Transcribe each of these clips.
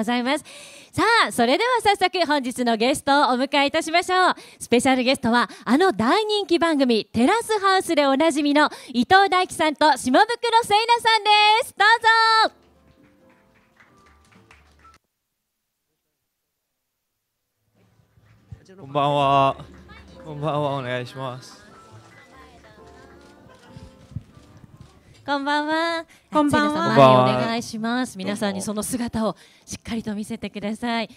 ございます。さあそれでは早速本日のゲストをお迎えいたしましょう。スペシャルゲストはあの大人気番組テラスハウスでおなじみの伊藤大樹さんと島袋聖奈さんです。どうぞ。こんばんは。こんばんは、お願いします。こんばんは。こんばんはお願いします。皆さんにその姿をしっかりと見せてください。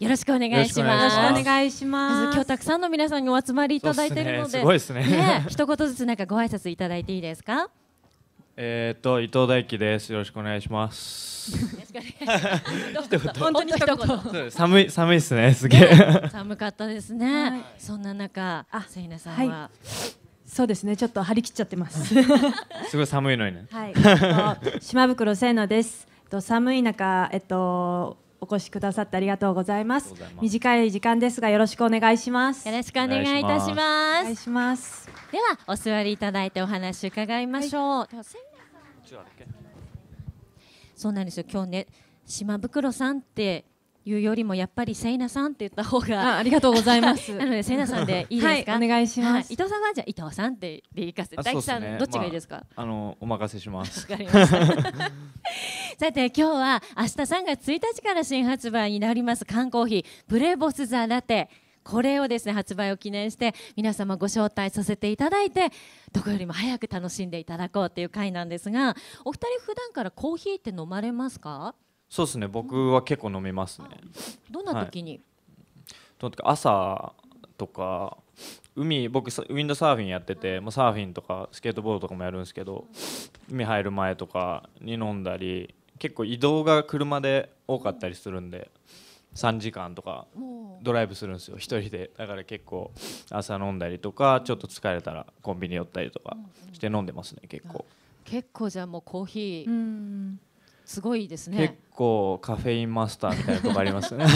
よろしくお願いしよろます。しくお願いしますお願いします。今日たくさんの皆さんにお集まりいただいているので、そうっすねすごいですねね一言ずつなんかご挨拶いただいていいですか？えーっと、伊藤大輝です。よろしくお願いします。よろしくお願いします。本当に一言。寒い、寒いですね、すげえ。寒かったですね。はいそんな中、あせいなさんは、はそうですね。ちょっと張り切っちゃってます。すごい寒いのにね。はい。えっと島袋聖奈です。えっと寒い中、えっとお越しくださってありがとうございます短い時間ですがよろしくお願いします。よろしくお願いいたしおます。願いします。ではお座りいただいてお話伺いましょう。ではせいそうなんですよ今日ね島袋さんっていうよりもやっぱりせいなさんって言った方があありがとうございます。なのでせいなさんで いいですか、はいお願いします。はい。伊藤さんはじゃあ伊藤さんってでいいかせあ大樹さん、どっちがいいですか、あの、お任せします。わかりました。さて今日は明日3月1日から新発売になります缶コーヒープレボスザラテ。これをですね発売を記念して皆様ご招待させていただいてどこよりも早く楽しんでいただこうっていう回なんですがお二人普段からコーヒーって飲まれますか？そうですね、僕は結構飲みますね。どんな時に、とにかく朝とか。海僕さウィンドサーフィンやってて、まあ、サーフィンとかスケートボードとかもやるんですけど海入る前とかに飲んだり結構移動が車で多かったりするんで3時間とかもドライブするんですよ。一人で。だから結構朝飲んだりとかちょっと疲れたらコンビニ寄ったりとかして飲んでますね結構、う結構じゃあもうコーヒうーん。すごいです結ね、構カフェインマスターみたいなとこありますね。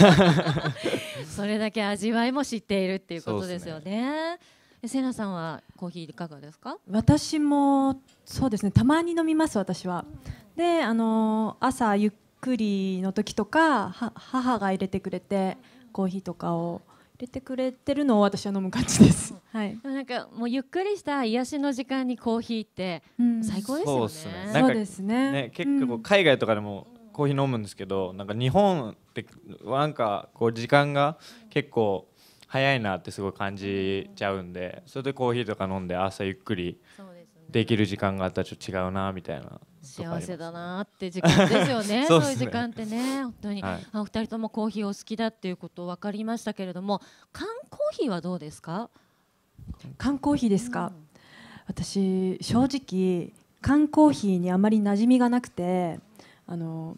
それだけ味わいも知っているっていうことですよね。えせなさんはコーヒーいかがですか？私もそうですね。たまに飲みます私は。であの朝ゆっくりの時とかは母が入れてくれてコーヒーとかを入れてくれてるのを私は飲む感じです。はい。なんかもうゆっくりした癒しの時間にコーヒーってうん最高ですよね。そうですね。ね結構うん海外とかでもコーヒー飲むんですけどなんか日本ってなんかこう時間が結構早いなってすごい感じちゃうんでそれでコーヒーとか飲んで朝ゆっくりそうですねできる時間があったらちょっと違うなみたいな幸せだなって時間ですよね。そ そうねいう時間ってね本当に、はい。あお二人ともコーヒーお好きだっていうこと分かりましたけれども缶コーヒーはどうですか？缶コーヒーですか？私正直缶コーヒーにあまり馴染みがなくてあの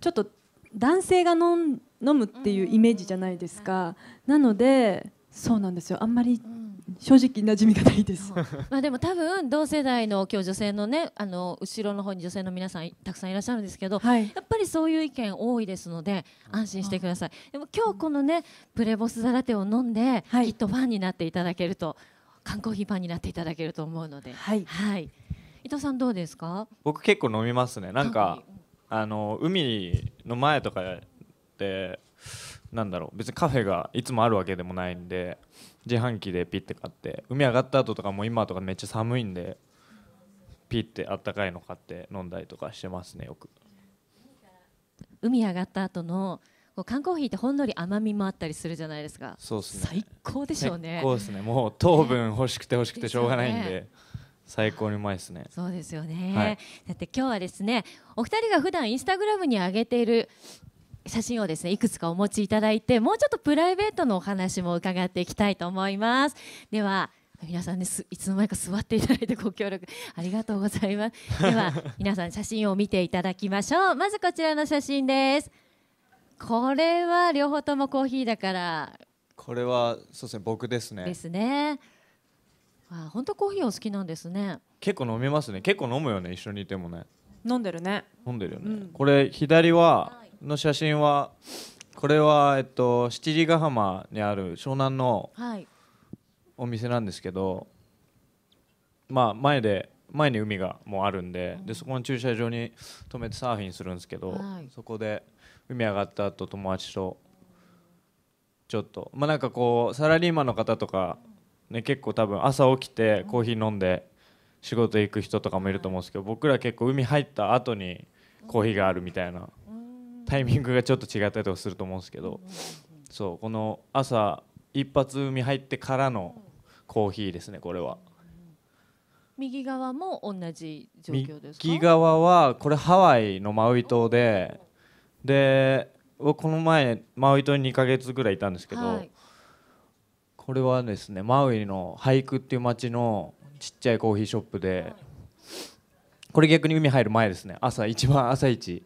ちょっと男性が飲むっていうイメージじゃないですか、なのでそうなんですよ。あんまりうん正直馴染みがないです、まあでも多分同世代の今日女性のねあの後ろの方に女性の皆さんたくさんいらっしゃるんですけどはい。やっぱりそういう意見多いですので安心してください。でも今日このねプレボスザラテを飲んで、はい。きっとファンになっていただけると缶コーヒーファンになっていただけると思うので、はい。はい。伊藤さんどうですか？僕結構飲みますね。なんか缶あの海の前とかでなんだろう別にカフェがいつもあるわけでもないんで自販機でピッて買って海上がった後とかも今とかめっちゃ寒いんでピッてあったかいの買って飲んだりとかしてますねよく。海上がった後のこう缶コーヒーってほんのり甘みもあったりするじゃないですか。そうですね。最高でしょうね。最。高ですね。もう糖分欲しくて欲しくてしょうがないんで最高にうまいですね。そうですよね、はい。だって今日はですねお二人が普段インスタグラムに上げている写真をですねいくつかお持ちいただいてもうちょっとプライベートのお話も伺っていきたいと思います。では皆さんねす。いつの間にか座っていただいてご協力ありがとうございます。では皆さん写真を見ていただきましょう。まずこちらの写真です。これは両方ともコーヒーだから。これはそうですね僕ですね。ですね。あ本当コーヒーお好きなんですね。結構飲みますね。結構飲むよね一緒にいてもね。飲んでるね。飲んでるよね、うん。これ左はの写真はこれはえっと七里ヶ浜にある湘南のはい。お店なんですけどまあ前で前に海がもうあるんででそこの駐車場に止めてサーフィンするんですけど、はい。そこで海上がった後友達とちょっとまあなんかこうサラリーマンの方とか、ね、結構多分朝起きてコーヒー飲んで仕事行く人とかもいると思うんですけど僕ら結構海入った後にコーヒーがあるみたいなタイミングがちょっと違ったりとかすると思うんですけどそうこの朝一発海入ってからのコーヒーですねこれは。右側も同じ状況ですか？右側はこれハワイのマウイ島でで僕この前マウイ島に2ヶ月ぐらいいたんですけど、はい。これはですねマウイの俳句っていう町のちっちゃいコーヒーショップでこれ逆に海入る前ですね。朝一番朝一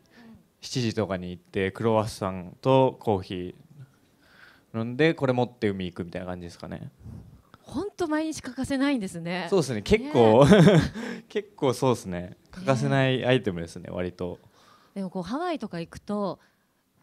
7時とかに行ってクロワッサンとコーヒー飲んでこれ持って海行くみたいな感じですかね。本当毎日欠かせないんですね。そうですね。結構、結構そうですね。欠かせないアイテムですね割と。でもこうハワイとか行くと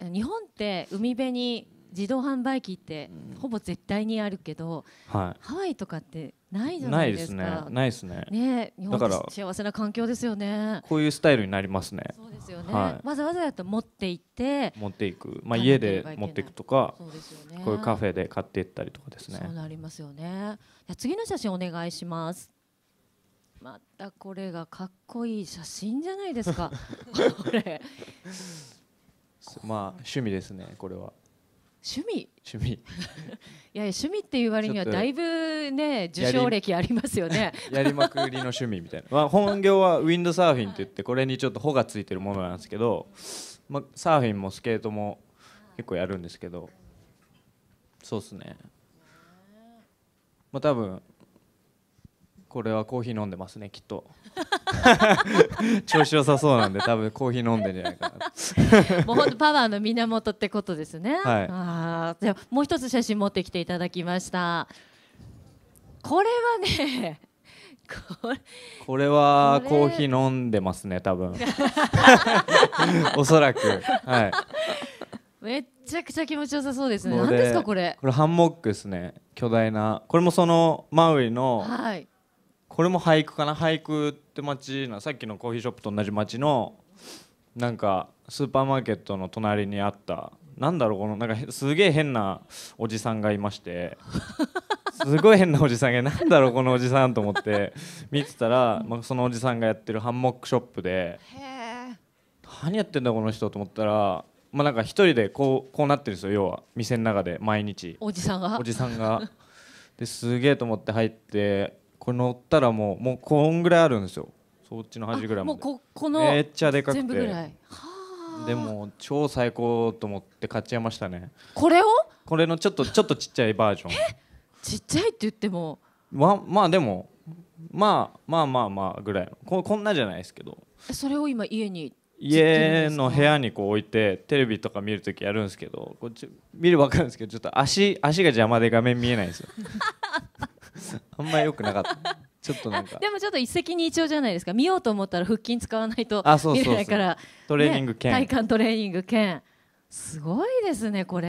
日本って海辺に自動販売機ってほぼ絶対にあるけど、はハワイとかってないいじゃなないいですか。ねないですねね日本っだからて幸せな環境ですよね。こういうスタイルになりますねそうですよね。はいわざわざやと持って行って、持っていく、まあ、家で持っていくとかそうですよね。こういうカフェで買っていったりとかですねそうなりますよね。じゃあ次の写真お願いします。またこれがかっこいい写真じゃないですか。これまあ趣味ですねこれは趣味。趣味。いやいや趣味っていう割にはだいぶね受賞歴ありますよね。やりまくりの趣味みたいな、まあ、本業はウィンドサーフィンって言ってこれにちょっと穂がついてるものなんですけど、まあ、サーフィンもスケートも結構やるんですけど。そうですね。まあ多分これはコーヒー飲んでますねきっと 調子良さそうなんで多分コーヒー飲んでんじゃないかな もう本当パワーの源ってことですね。はいあーじゃあもう一つ写真持ってきていただきました。これはね、これこれはコーヒー飲んでますね多分おそらくはいめっちゃくちゃ気持ちよさそうですね。何ですかこれ？これハンモックですね巨大なこれもそのマウイのはい。これも俳句かな？俳句って町なさっきのコーヒーショップと同じ町のなんかスーパーマーケットの隣にあったなんだろうこのなんかへすげえ変なおじさんがいまして すごい変なおじさんがなんだろうこのおじさんと思って見てたら、まあ、そのおじさんがやってるハンモックショップで。何やってんだこの人と思ったらまあなんか一人でこうこうなってるんですよ要は店の中で毎日おじさんが？お。じさんがですげえと思って入ってこれ乗ったらもうもうこんぐらいあるんですよ。そっちの端ぐらいまで。あもうここのめっちゃでかく全部ぐらてい。はあ。でも超最高と思って買っちゃいましたね。これを？これのちょっとちょっとちっちゃいバージョン。ちっちゃいって言っても。ままあでもまあまあまあまあぐらいの。ここんなじゃないですけど。えそれを今家に家の部屋にこう置いてテレビとか見るときやるんですけどこっち見れば分かるんですけどちょっと足足が邪魔で画面見えないんですよあんまり良くなかった。ちょっとなんか。でもちょっと一石二鳥じゃないですか。見ようと思ったら腹筋使わないと見れないから。トレーニング兼、ね体幹トレーニング兼。すごいですねこれ